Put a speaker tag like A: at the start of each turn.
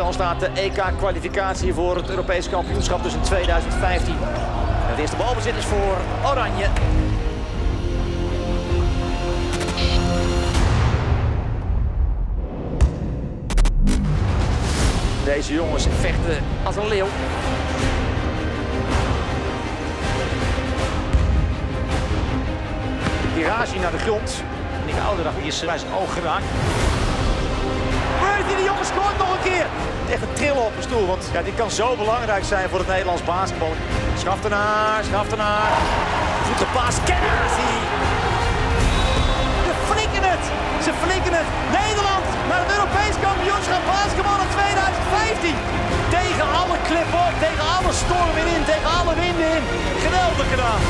A: spel staat de EK-kwalificatie voor het Europees kampioenschap dus in 2015. Het eerste balbezit is voor Oranje. Deze jongens vechten als een leeuw. Tirage naar de grond. Nick Ouderdag is bij zijn oog geraakt. Trillen op de stoel, want ja, die kan zo belangrijk zijn voor het Nederlands basketbal. Schaftenaar, Schaftenaar. Voet de paas. Ze flikken het, ze flikken het. Nederland naar het Europees kampioenschap basketbal in 2015. Tegen alle klippen tegen alle stormen in, tegen alle winden in. Geweldig gedaan.